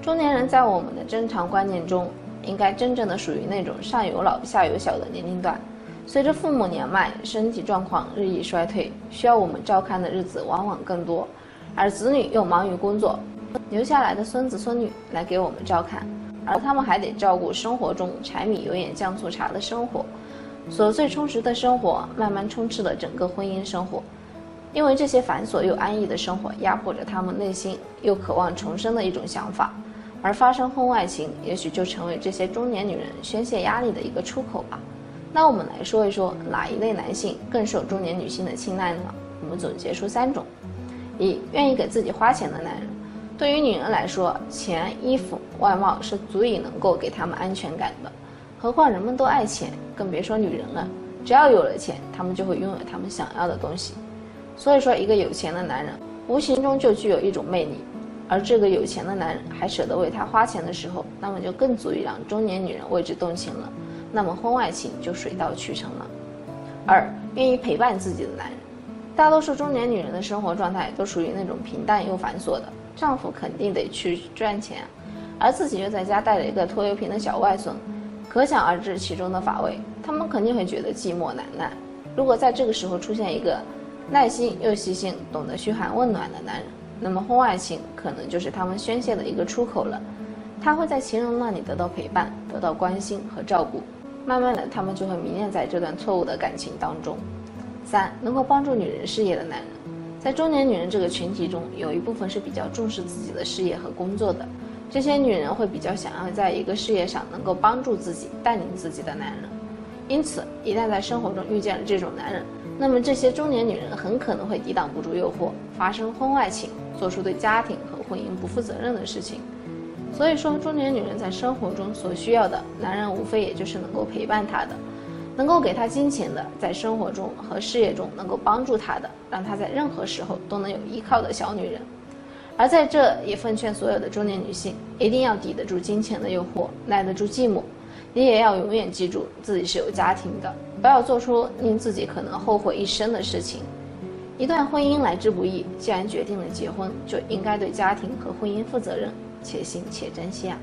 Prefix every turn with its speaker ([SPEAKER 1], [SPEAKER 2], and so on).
[SPEAKER 1] 中年人在我们的正常观念中，应该真正的属于那种上有老下有小的年龄段。随着父母年迈，身体状况日益衰退，需要我们照看的日子往往更多，而子女又忙于工作，留下来的孙子孙女来给我们照看，而他们还得照顾生活中柴米油盐酱醋茶的生活，琐碎充实的生活慢慢充斥了整个婚姻生活。因为这些繁琐又安逸的生活压迫着他们内心又渴望重生的一种想法，而发生婚外情，也许就成为这些中年女人宣泄压力的一个出口吧。那我们来说一说哪一类男性更受中年女性的青睐呢？我们总结出三种：一、愿意给自己花钱的男人。对于女人来说，钱、衣服、外貌是足以能够给他们安全感的。何况人们都爱钱，更别说女人了。只要有了钱，他们就会拥有他们想要的东西。所以说，一个有钱的男人无形中就具有一种魅力，而这个有钱的男人还舍得为他花钱的时候，那么就更足以让中年女人为之动情了，那么婚外情就水到渠成了。二，愿意陪伴自己的男人，大多数中年女人的生活状态都属于那种平淡又繁琐的，丈夫肯定得去赚钱，而自己又在家带着一个拖油瓶的小外孙，可想而知其中的乏味，他们肯定会觉得寂寞难耐。如果在这个时候出现一个，耐心又细心、懂得嘘寒问暖的男人，那么婚外情可能就是他们宣泄的一个出口了。他会在情人那里得到陪伴、得到关心和照顾，慢慢的，他们就会迷恋在这段错误的感情当中。三、能够帮助女人事业的男人，在中年女人这个群体中，有一部分是比较重视自己的事业和工作的，这些女人会比较想要在一个事业上能够帮助自己、带领自己的男人。因此，一旦在生活中遇见了这种男人，那么这些中年女人很可能会抵挡不住诱惑，发生婚外情，做出对家庭和婚姻不负责任的事情。所以说，中年女人在生活中所需要的男人，无非也就是能够陪伴她的，能够给她金钱的，在生活中和事业中能够帮助她的，让她在任何时候都能有依靠的小女人。而在这也奉劝所有的中年女性，一定要抵得住金钱的诱惑，耐得住寂寞。你也要永远记住自己是有家庭的，不要做出令自己可能后悔一生的事情。一段婚姻来之不易，既然决定了结婚，就应该对家庭和婚姻负责任，且行且珍惜啊。